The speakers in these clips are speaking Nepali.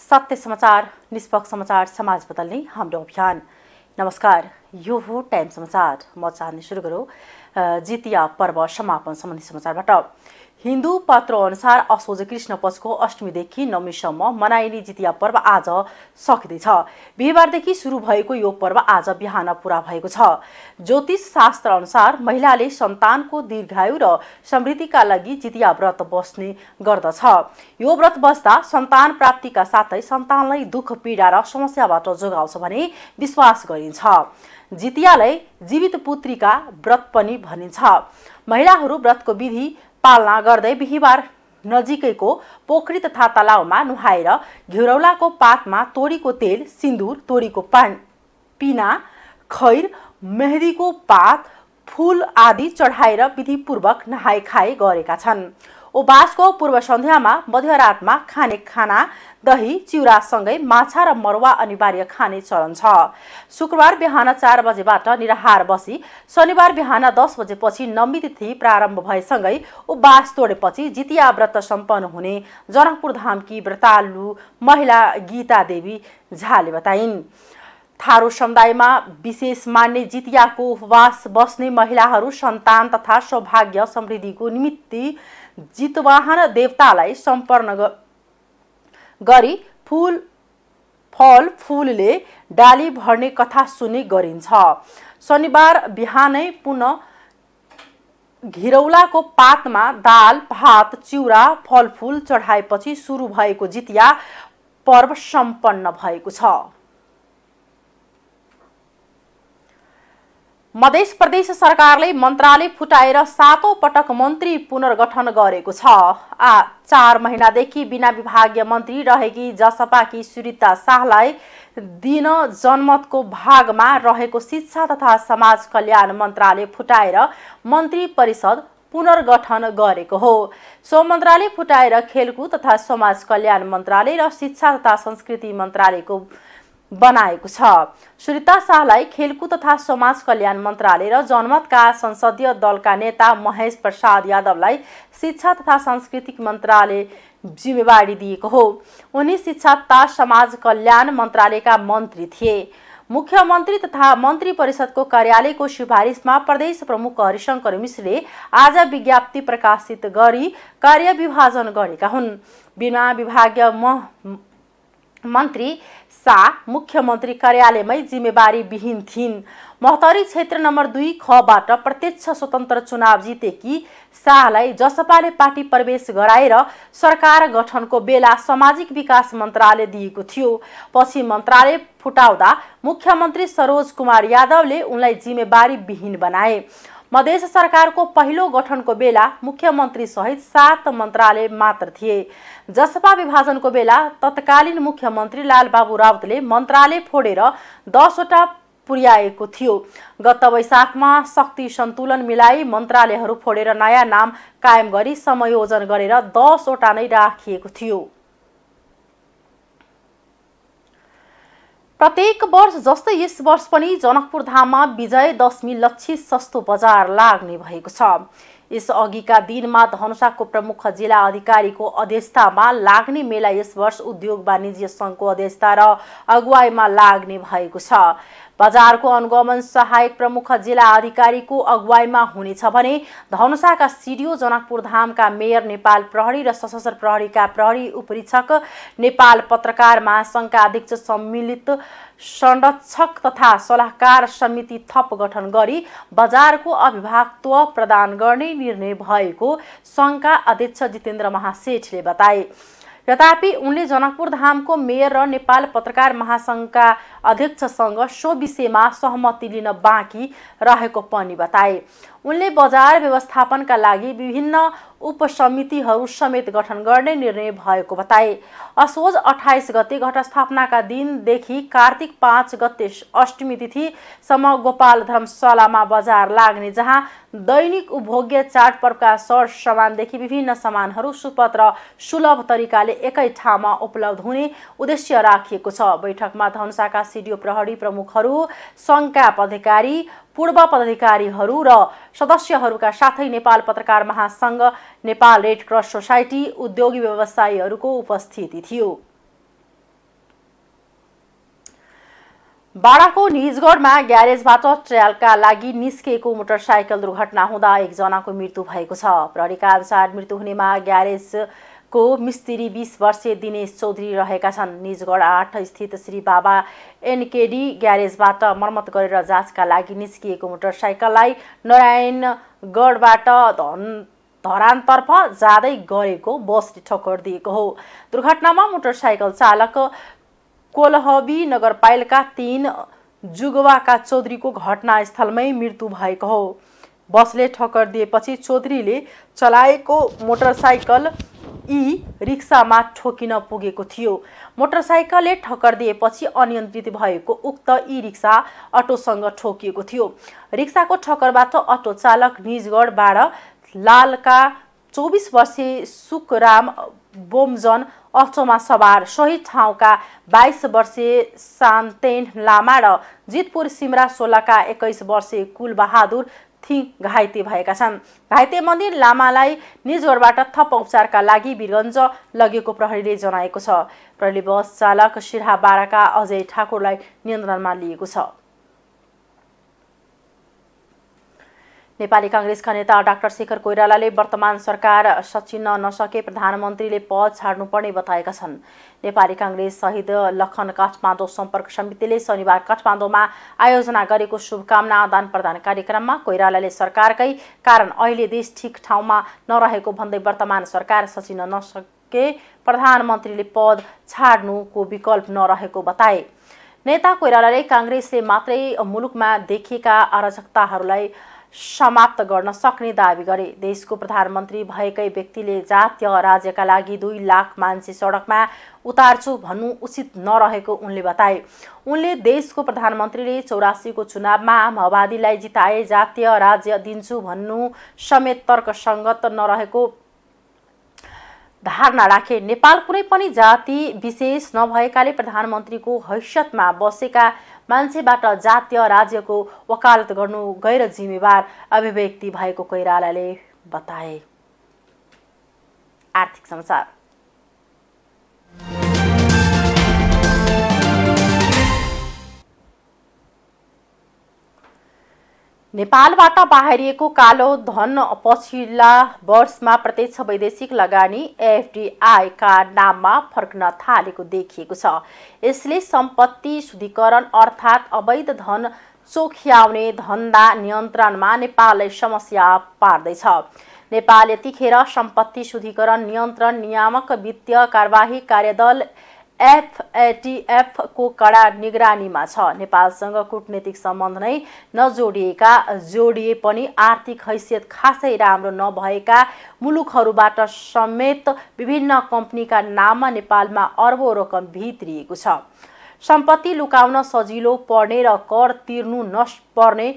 सत्य समाचार निष्पक्ष समाचार समाज बदल्ने हाम्रो अभियान। नमस्कार यो हो टाइम समाचार। म चाहने सुरु गरौँ जितिया पर्व समापन सम्बन्धी समाचारबाट। हिन्दू पत्र अनुसार असोज कृष्ण पक्षको अष्टमीदेखि नवमीसम्म मनाइने जितिया पर्व आज सकिँदैछ। बिहिबारदेखि सुरु भएको यो पर्व आज बिहान पुरा भएको छ। ज्योतिष शास्त्र अनुसार महिलाले सन्तानको दीर्घायु र समृद्धिका लागि जितिया व्रत बस्ने गर्दछ। यो व्रत बस्दा सन्तान प्राप्तिका साथै सन्तानलाई दुःख पीडा र समस्याबाट जोगाउँछ भने विश्वास गरिन्छ। जितियालाई जीवित पुत्रीका व्रत पनि भनिन्छ। महिलाहरू व्रतको विधि पालना गर्दै बिहिबार नजिकैको पोखरी तथा तलाउमा नुहाएर घिउरौलाको पातमा तोरीको तेल सिन्दुर तोरीको पान पिना खैर मेहदीको पात फुल आदि चढाएर विधिपूर्वक नहाई खाए गरेका छन्। उबासको पूर्व सन्ध्यामा मध्यरातमा खाने खाना दही चिउरासँगै माछा र मरुवा अनिवार्य खाने चलन छ। शुक्रबार बिहान चार बजेबाट निराहार बसी शनिबार बिहान दस बजेपछि नम्बी तिथि प्रारम्भ भएसँगै उपवास तोडेपछि जितिया व्रत सम्पन्न हुने जनकपुर धामकी व्रतालु महिला गीता देवी झाले बताइन्। थारू समुदायमा विशेष मान्ने जितियाको उपवास बस्ने महिलाहरू सन्तान तथा सौभाग्य समृद्धिको निमित्त जितवाहन देवतालाई सम्पन्न गरी फुल फल फुलले डाली भर्ने कथा सुन्ने गरिन्छ। शनिबार बिहानै पुनः घिरौलाको पातमा दाल भात चिउरा फलफुल चढाएपछि सुरु भएको जितिया पर्व सम्पन्न भएको छ। मध्य प्रदेश सरकारले मन्त्रालय फुटाएर सातौँ पटक मन्त्री पुनर्गठन गरेको छ। आ चार महिनादेखि बिना विभागीय मन्त्री रहेकी जसपाकी सुरिता शाहलाई दिन जनमतको भागमा रहेको शिक्षा तथा समाज कल्याण मन्त्रालय फुटाएर मन्त्री परिषद पुनर्गठन गरेको हो। सो मन्त्रालय फुटाएर खेलकुद तथा समाज कल्याण मन्त्रालय र शिक्षा तथा संस्कृति मन्त्रालयको बनाएको छ। सुरिता शाहलाई खेलकुद तथा समाज कल्याण मन्त्रालय र जनमतका संसदीय दलका नेता महेश प्रसाद यादवलाई शिक्षा तथा सांस्कृतिक मन्त्रालय जिम्मेवारी दिएको हो। उनी शिक्षा तथा समाज कल्याण मन्त्रालयका मन्त्री थिए। मुख्यमन्त्री तथा मन्त्री परिषदको कार्यालयको सिफारिसमा प्रदेश प्रमुख हरिशङ्कर मिश्रले आज विज्ञप्ति प्रकाशित गरी कार्य विभाजन गरेका हुन्। बिना विभागीय मन्त्री शाह मुख्यमन्त्री कार्यालयमै जिम्मेवारी विहीन थिइन्। महतरी क्षेत्र नम्बर दुई खबाट प्रत्यक्ष स्वतन्त्र चुनाव जितेकी शाहलाई जसपाले पार्टी प्रवेश गराएर सरकार गठनको बेला सामाजिक विकास मन्त्रालय दिएको थियो। पछि मन्त्रालय फुटाउँदा मुख्यमन्त्री सरोज कुमार यादवले उनलाई जिम्मेवारी विहीन बनाए। मधेस सरकारको पहिलो गठनको बेला मुख्यमन्त्री सहित सात मन्त्रालय मात्र थिए। जसपा विभाजनको बेला तत्कालीन मुख्यमन्त्री लालबाबु राउतले मन्त्रालय फोडेर दसवटा पुर्याएको थियो। गत वैशाखमा शक्ति सन्तुलन मिलाई मन्त्रालयहरू फोडेर नयाँ नाम कायम गरी समायोजन गरेर दसवटा नै राखिएको थियो। प्रत्येक वर्ष जस्तै यस वर्ष पनि जनकपुर धाममा विजय दशमी लक्षित सस्तो बजार लाग्ने भएको छ। यस अघिका दिनमा धनुषाको प्रमुख जिल्ला अधिकारीको अध्यक्षतामा लाग्ने मेला यस वर्ष उद्योग वाणिज्य सङ्घको अध्यक्षता र अगुवाईमा लाग्ने भएको छ। बजारको अनुगमन सहायक प्रमुख जिल्ला अधिकारीको अगुवाईमा हुनेछ भने धनुषाका सिडिओ जनकपुर धामका मेयर नेपाल प्रहरी र सशस्त्र प्रहरीका प्रहरी उपरीक्षक नेपाल पत्रकार महासङ्घका अध्यक्ष सम्मिलित संरक्षक तथा सल्लाहकार समिति थप गठन गरी बजारको अभिभागत्व प्रदान गर्ने निर्णय भएको सङ्घका अध्यक्ष जितेन्द्र महासेठले बताए। तथापि उनले जनकपुर धामको मेयर र नेपाल पत्रकार महासङ्घका अध्यक्षसँग सो विषयमा सहमति लिन बाँकी रहेको पनि बताए। उनले बजार व्यवस्थापनका लागि विभिन्न उपसमितिहरू समेत गठन गर्ने निर्णय भएको बताए। असोज अठाइस गते घटस्थापनाका दिनदेखि कार्तिक पाँच गते अष्टमी तिथिसम्म गोपाल धर्मशालामा बजार लाग्ने जहाँ दैनिक उपभोग्य चाडपर्वका सर सामानदेखि विभिन्न सामानहरू सुपथ र सुलभ तरिकाले एकै ठाउँमा उपलब्ध हुने उद्देश्य राखिएको छ। बैठकमा धनुषाका सिडिओ प्रहरी प्रमुखहरू सङ्घका पदाधिकारी पूर्व पदाधिकारीहरू र सदस्यहरूका साथै नेपाल पत्रकार महासङ्घ नेपाल रेड क्रस सोसाइटी उद्योगी व्यवसायीहरूको उपस्थिति थियो। बाडाको निजगढमा ग्यारेजबाट ट्रायलका लागि निस्किएको मोटरसाइकल दुर्घटना हुँदा एकजनाको मृत्यु भएको छ। प्रहरीका अनुसार मृत्यु हुनेमा ग्यारेज ग्यारेजको मिस्त्री बिस वर्षीय दिनेश चौधरी रहेका छन्। निजगढ आठ स्थित श्री बाबा एनकेडी ग्यारेजबाट मर्मत गरेर जाँचका लागि निस्किएको मोटरसाइकललाई नारायणगढबाट धन धरानतर्फ जाँदै गरेको बसले ठक्कर दिएको हो। दुर्घटनामा मोटरसाइकल चालक कोलहबी नगरपालिका तिन जुगवाका चौधरीको घटनास्थलमै मृत्यु भएको हो। बसले ठक्कर दिएपछि चौधरीले चलाएको मोटरसाइकल यी रिक्सामा ठोकिन पुगेको थियो। मोटरसाइकलले ठक्कर दिएपछि अनियन्त्रित भएको उक्त ई रिक्सा अटोसँग ठोकिएको थियो। रिक्साको ठक्करबाट अटो चालक निजगढबाट लालका चौबिस वर्षीय सुकराम बोमजन अटोमा सवार सही ठाउँका बाइस वर्षीय सान्तेन लामा र जितपुर सिमरा सोलाका एक्काइस वर्षीय कुलबहादुर थिङ घाइते भएका छन्। घाइते मन्दिर लामालाई निजगढबाट थप उपचारका लागि वीरगञ्ज लगेको प्रहरीले जनाएको छ। प्रहरीले बस चालक सिरहा बाराका अजय ठाकुरलाई नियन्त्रणमा लिएको छ। नेपाली काङ्ग्रेसका नेता डाक्टर शेखर कोइरालाले वर्तमान सरकार सचिन नसके प्रधानमन्त्रीले पद छाड्नुपर्ने बताएका छन्। नेपाली काङ्ग्रेस शहीद लखन काठमाडौँ सम्पर्क समितिले शनिबार काठमाडौँमा आयोजना गरेको शुभकामना आदान प्रदान कार्यक्रममा कोइरालाले सरकारकै कारण अहिले देश ठिक ठाउँमा नरहेको भन्दै वर्तमान सरकार सचिन नसके प्रधानमन्त्रीले पद छाड्नुको विकल्प नरहेको बताए। नेता कोइरालाले काङ्ग्रेसले मात्रै मुलुकमा देखिएका अराजकताहरूलाई समाप्त गर्न सक्ने दावी गरे। देशको प्रधानमन्त्री भएकै व्यक्तिले जातीय राज्यका लागि दुई लाख मान्छे सडकमा उतार्छु भन्नु उचित नरहेको उनले बताए। उनले देशको प्रधानमन्त्रीले चौरासीको चुनावमा माओवादीलाई जिताए जातीय राज्य दिन्छु भन्नु समेत तर्कसङ्गत नरहेको धारणा राखे। नेपाल कुनै पनि जाति विशेष नभएकाले प्रधानमन्त्रीको हैसियतमा बसेका मान्छेबाट जातीय राज्यको वकालत गर्नु गैर जिम्मेवार अभिव्यक्ति भएको कोइरालाले बताए। आर्थिक समाचार। नेपालबाट बाहिरिएको कालो धन पछिल्ला वर्षमा प्रत्यक्ष वैदेशिक लगानी एफडिआईका नाममा फर्कन थालेको देखिएको छ। यसले सम्पत्ति शुद्धिकरण अर्थात् अवैध धन चोख्याउने धन्दा नियन्त्रणमा नेपाललाई समस्या पार्दैछ। नेपाल यतिखेर सम्पत्ति शुद्धिकरण नियन्त्रण नियामक वित्तीय कारवाही कार्यदल एफएटिएफको कडा निगरानीमा छ। नेपालसँग कुटनीतिक सम्बन्ध नै नजोडिएका जोडिए पनि आर्थिक हैसियत खासै राम्रो नभएका मुलुकहरूबाट समेत विभिन्न कम्पनीका नाममा नेपालमा अर्बौँ रकम भित्रिएको छ। सम्पत्ति लुकाउन सजिलो पर्ने र कर तिर्नु नपर्ने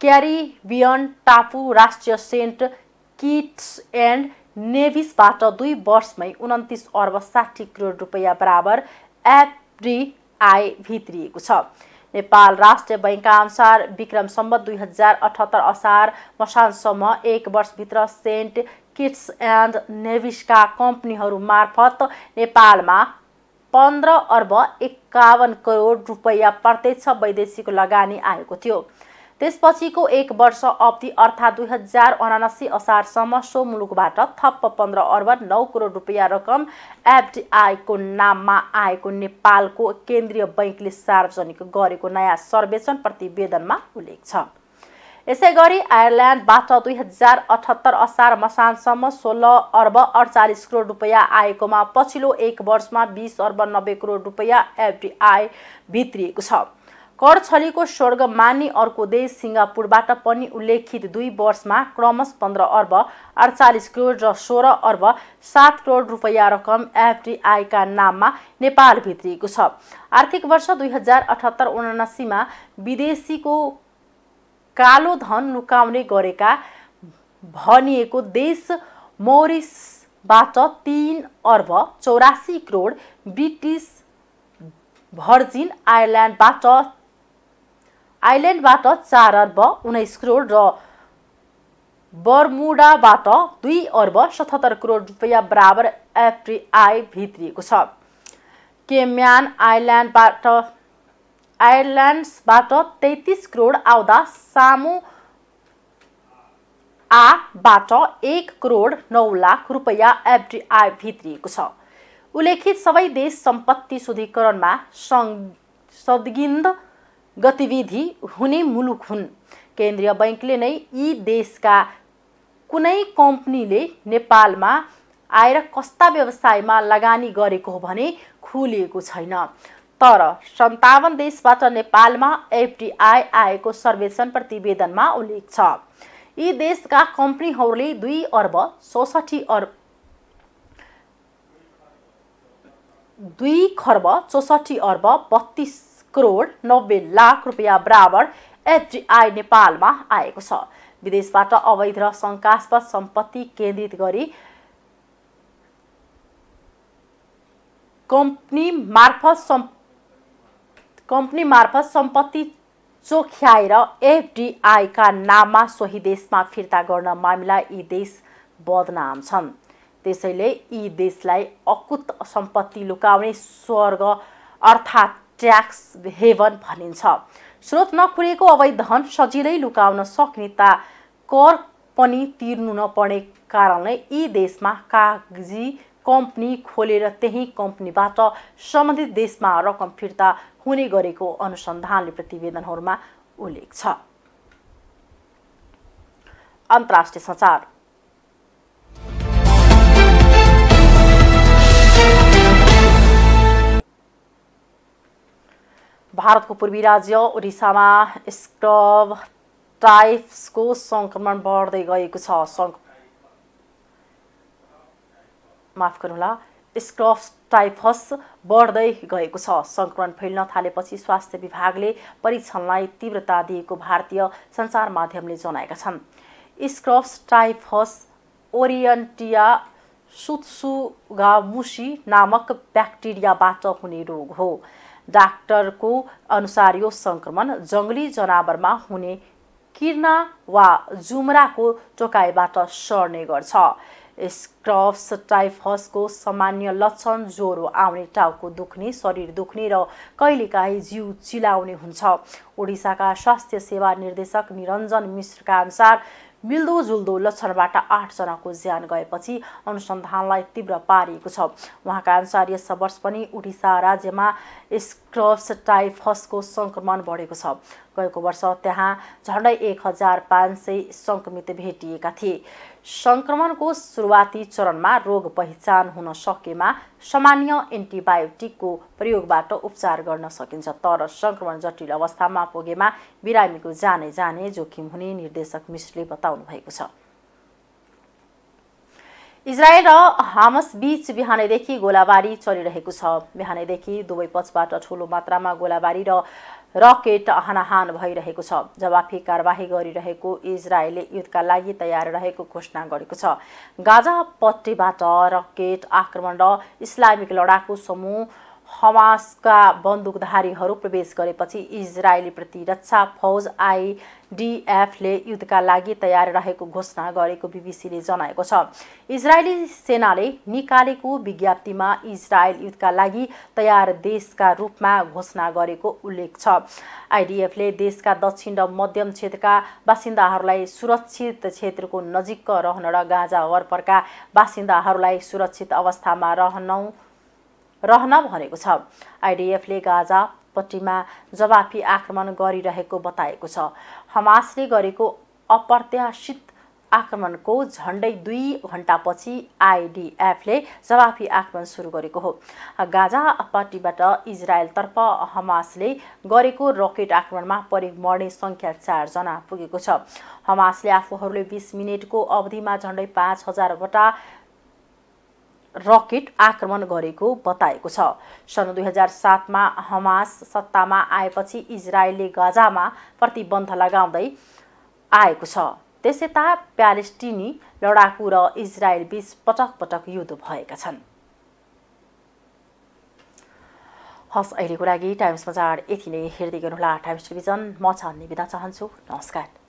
क्यारिबियन टापु राष्ट्रिय सेन्ट किट्स एन्ड नेभिसबाट दुई वर्षमै उन्तिस अर्ब साठी करोड रुपियाँ बराबर एफडिआई भित्रिएको छ। नेपाल राष्ट्रिय बैङ्कका अनुसार विक्रम सम्बत दुई हजार अठहत्तर असार मसानसम्म एक वर्षभित्र सेन्ट किट्स एन्ड नेभिसका कम्पनीहरू मार्फत नेपालमा पन्ध्र अर्ब एकाउन्न करोड रुपियाँ प्रत्यक्ष वैदेशिक लगानी आएको थियो। त्यसपछिको एक वर्ष अवधि अर्थात् दुई हजार उनासी असारसम्म सो मुलुकबाट थप पन्ध्र अर्ब नौ करोड रुपियाँ रकम एफडिआईको नाममा आएको नेपालको केन्द्रीय बैङ्कले सार्वजनिक गरेको नयाँ सर्वेक्षण प्रतिवेदनमा उल्लेख छ। यसै गरी आयरल्यान्डबाट दुई हजार अठहत्तर असार मसानसम्म सोह्र अर्ब अडचालिस करोड रुपियाँ आएकोमा पछिल्लो एक वर्षमा बिस अर्ब नब्बे करोड रुपियाँ एफडिआई भित्रिएको छ। कर छलीको स्वर्ग मान्ने अर्को देश सिङ्गापुरबाट पनि उल्लेखित दुई वर्षमा क्रमश पन्ध्र अर्ब अडचालिस करोड र सोह्र अर्ब सात करोड रुपियाँ रकम एफडिआईका नाममा नेपाल भित्रिएको छ। आर्थिक वर्ष दुई हजार अठहत्तर उनासीमा विदेशीको कालो धन लुकाउने गरेका भनिएको देश मोरिसबाट तिन अर्ब चौरासी करोड ब्रिटिस भर्जिन आयरल्यान्डबाट आइल्यान्डबाट चार अर्ब उन्नाइस करोड र बर्मुडाबाट दुई अर्ब सतहत्तर करोड रुपियाँ बराबर एफडिआई भित्रिएको छ। केम्यान आइल्यान्डबाट आयरल्यान्ड्सबाट तेत्तिस करोड आउँदा सामु आबाट एक करोड नौ लाख रुपियाँ एफडिआई भित्रिएको छ। उल्लेखित सबै देश सम्पत्ति शुद्धिकरणमा सद्गिन्द गतिविधि हुने मुलुक हुन्। केन्द्रीय बैङ्कले नै यी देशका कुनै कम्पनीले नेपालमा आएर कस्ता व्यवसायमा लगानी गरेको हो भने खुलिएको छैन। तर सन्तावन देशबाट नेपालमा एफडिआई आएको सर्वेक्षण प्रतिवेदनमा उल्लेख छ। यी देशका कम्पनीहरूले दुई अर्ब चौसठी अर्ब दुई खर्ब चौसठी अर्ब बत्तिस करोड नब्बे लाख रुपियाँ बराबर एफडिआई नेपालमा आएको छ। विदेशबाट अवैध र शङ्कास्पद सम्पत्ति केन्द्रित गरी कम्पनी मार्फत कम्पनी मार्फत सम्पत्ति चोख्याएर एफडिआईका नाममा सोही देशमा फिर्ता गर्न मामिला यी देश बदनाम छन्। त्यसैले यी देशलाई अकुत सम्पत्ति लुकाउने स्वर्ग अर्थात् ट्याक्स हेभन भनिन्छ। स्रोत नखुलेको अवैध धन सजिलै लुकाउन सक्ने ता कर पनि तिर्नु नपर्ने कारणले यी देशमा कागजी कम्पनी खोलेर त्यही कम्पनीबाट सम्बन्धित देशमा रकम फिर्ता हुने गरेको अनुसन्धानले प्रतिवेदनहरूमा उल्लेख छ। अन्तर्राष्ट्रिय सञ्चार भारतको पूर्वी राज्य ओडिसामा स्क्रब टाइप्सको सङ्क्रमण बढ्दै गएको छ। सङ् माफ गर्नुहोला स्क्रफ टाइफस बढ्दै गएको छ। सङ्क्रमण फैल्न थालेपछि स्वास्थ्य विभागले परीक्षणलाई तीव्रता दिएको भारतीय सञ्चार माध्यमले जनाएका छन्। स्क्रफ टाइफस ओरियन्टिया सुत्सुगामुसी नामक ब्याक्टेरियाबाट हुने रोग हो। डाक्टरको अनुसार यो सङ्क्रमण जङ्गली जनावरमा हुने किर्ना वा जुम्राको टोकाइबाट सर्ने गर्छ। स्क्रफ्स टाइफसको सामान्य लक्षण ज्वरो आउने टाउको दुख्ने शरीर दुख्ने र कहिलेकाहीँ जिउ चिलाउने हुन्छ। ओडिसाका स्वास्थ्य सेवा निर्देशक निरञ्जन मिश्रका अनुसार मिल्दोजुल्दो लक्षणबाट आठजनाको ज्यान गएपछि अनुसन्धानलाई तीव्र पारिएको छ। उहाँका अनुसार यस वर्ष पनि उडिसा राज्यमा स्क्रब्स टाइफसको सङ्क्रमण बढेको छ। गएको वर्ष त्यहाँ झन्डै एक हजार पाँच सय सङ्क्रमित भेटिएका थिए। सङ्क्रमणको सुरुवाती चरणमा रोग पहिचान हुन सकेमा सामान्य एन्टिबायोटिकको प्रयोगबाट उपचार गर्न सकिन्छ। तर सङ्क्रमण जटिल अवस्थामा पुगेमा बिरामीको जाने जाने जोखिम हुने निर्देशक मिश्रले बताउनु भएको छ। इजरायल र हामस बीच बिहानैदेखि गोलाबारी चलिरहेको छ। बिहानैदेखि दुवै पक्षबाट ठुलो मात्रामा गोलाबारी र रकेट हानाहान भइरहेको छ। जवाफी कारवाही गरिरहेको इजरायलले युद्धका लागि तयार रहेको घोषणा गरेको छ। गाजा पट्टीबाट रकेट आक्रमण र इस्लामिक लडाकु समूह हमासका बन्दुकधारीहरू प्रवेश गरेपछि इजरायली प्रतिरक्षा फौज आइडिएफले युद्धका लागि तयार रहेको घोषणा गरेको बिबिसीले जनाएको छ। इजरायली सेनाले निकालेको विज्ञप्तिमा इजरायल युद्धका लागि तयार देशका रूपमा घोषणा गरेको उल्लेख छ। आइडिएफले देशका दक्षिण र मध्यम क्षेत्रका बासिन्दाहरूलाई सुरक्षित क्षेत्रको नजिक रहन र गाजा वरपरका बासिन्दाहरूलाई सुरक्षित अवस्थामा रहन रहन भनेको छ। आइडिएफले गाजा पट्टीमा जवाफी आक्रमण गरिरहेको बताएको छ। हमासले गरेको अप्रत्याशित आक्रमणको झन्डै दुई घन्टापछि आइडिएफले जवाफी आक्रमण सुरु गरेको हो। गाजा पट्टीबाट इजरायलतर्फ हमासले गरेको रकेट आक्रमणमा परि मर्ने सङ्ख्या चारजना पुगेको छ। हमासले आफूहरूले बिस मिनटको अवधिमा झन्डै पाँच हजारवटा रकेट आक्रमण गरेको बताएको छ। सन् दुई हजार सातमा हमास सत्तामा आएपछि इजरायलले गजामा प्रतिबन्ध लगाउँदै आएको छ। त्यसयता प्यालेस्टिनी लडाकु र इजरायल बीच पटक पटक युद्ध भएका छन्। हस् अहिलेको लागि टाइम्स बजार यति नै। हेर्दै गर्नुहोला टाइम्स टेलिभिजन। म छान्ने बिदा चाहन्छु। नमस्कार।